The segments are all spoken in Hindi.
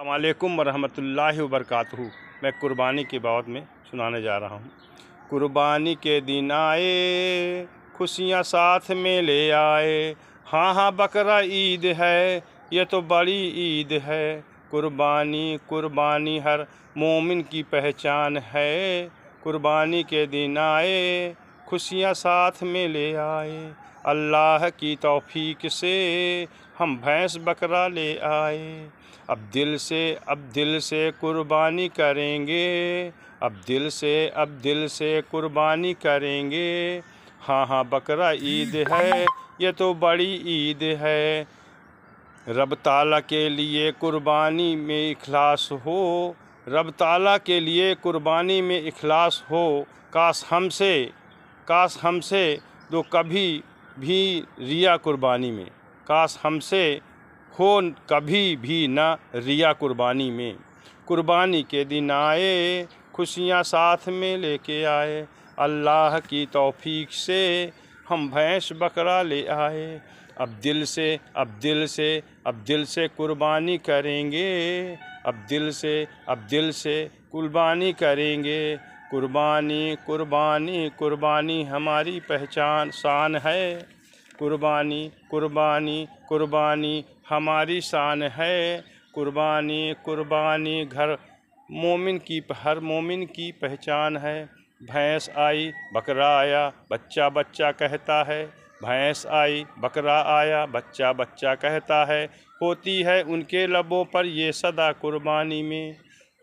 अल्लाम वरहमतुल्लाहि वबरकातुहू। मैं कुर्बानी की बात में सुनाने जा रहा हूँ। कुर्बानी के दिन आए, खुशियाँ साथ में ले आए। हाँ हाँ बकरा ईद है, ये तो बड़ी ईद है। कुर्बानी कुर्बानी हर मोमिन की पहचान है। कुर्बानी के दिन आए, खुशियाँ साथ में ले आए। अल्लाह की तौफीक से हम भैंस बकरा ले आए। अब दिल से, अब दिल से कुर्बानी करेंगे। अब दिल से, अब दिल से कुर्बानी करेंगे। हाँ हाँ बकरा ईद है, ये तो बड़ी ईद है। रब ताला के लिए कुर्बानी में इखलास हो। रब ताला के लिए कुर्बानी में इखलास हो। काश हमसे काश हमसे तो कभी भी रिया कुर्बानी में। काश हमसे हो कभी भी न रिया कुर्बानी में। कुर्बानी के दिन आए, खुशियाँ साथ में लेके आए। अल्लाह की तौफीक से हम भैंस बकरा ले आए। अब दिल से, अब दिल से, अब दिल से कुर्बानी करेंगे। अब दिल से, अब दिल से कुर्बानी करेंगे। कुर्बानी कुर्बानी कुर्बानी हमारी पहचान शान है। कुर्बानी कुर्बानी कुर्बानी, हमारी शान है। कुर्बानी कुर्बानी, घर। मोमिन की हर मोमिन की पहचान है। भैंस आई, बकरा आया, बच्चा बच्चा कहता है। भैंस आई, बकरा आया, बच्चा बच्चा कहता है। होती है उनके लबों पर ये सदा कुर्बानी में।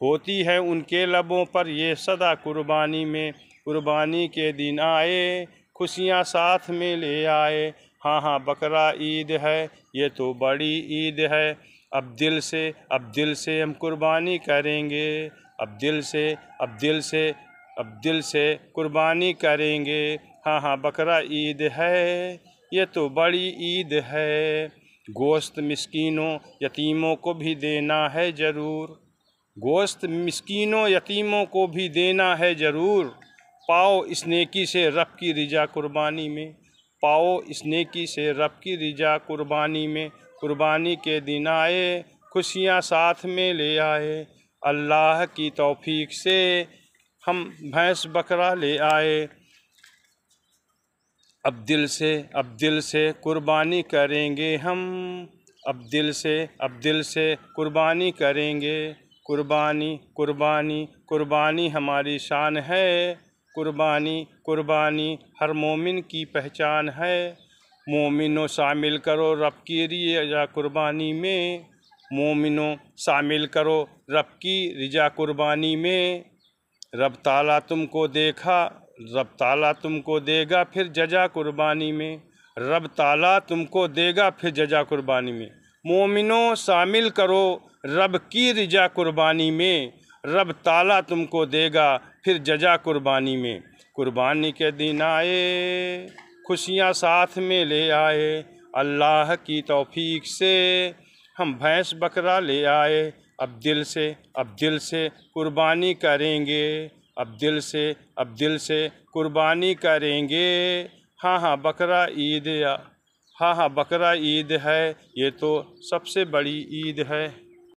होती है उनके लबों पर ये सदा कुर्बानी में। कुर्बानी के दिन आए खुशियाँ साथ में ले आए। हाँ हाँ बकरा ईद है, ये तो बड़ी ईद है। अब दिल से, अब दिल से हम कुर्बानी करेंगे। अब दिल से, अब दिल से, अब दिल से कुर्बानी करेंगे। हाँ हाँ बकरा ईद है, ये तो बड़ी ईद है। गोश्त मिस्कीनों, यतीमों को भी देना है ज़रूर। गोश्त मिस्कीनों, यतीमों को भी देना है ज़रूर। पाओ इस नेकी से रब की रिजा कुर्बानी में, पाओ इस नेकी से रब की रिजा कुर्बानी में, कुर्बानी के दिन आए, खुशियाँ साथ में ले आए। अल्लाह की तौफीक से हम भैंस बकरा ले आए। अब दिल से, अब दिल से कुर्बानी करेंगे हम। अब दिल से, अब दिल से कुर्बानी करेंगे। कुर्बानी कुर्बानी कुर्बानी हमारी शान है। कुर्बानी कुर्बानी हर मोमिन की पहचान है। मोमिनो शामिल करो रब की रिजा कुर्बानी में। मोमिनो शामिल करो रब की रिजा कुर्बानी में। रब ताला तुमको देखा, रब ताला तुमको देगा फिर जजा कुर्बानी में। रब ताला तुमको देगा फिर जजा कुर्बानी में। मोमिनो शामिल करो रब की रिजा कुर्बानी में। रब ताला तुमको देगा फिर जजा कुर्बानी में। कुर्बानी के दिन आए, खुशियाँ साथ में ले आए, अल्लाह की तौफीक से हम भैंस बकरा ले आए। अब दिल से, अब दिल से कुर्बानी करेंगे, अब दिल से, अब दिल से कुर्बानी करेंगे। हाँ हाँ बकरा ईद हाँ हाँ बकरा ईद है, ये तो सबसे बड़ी ईद है।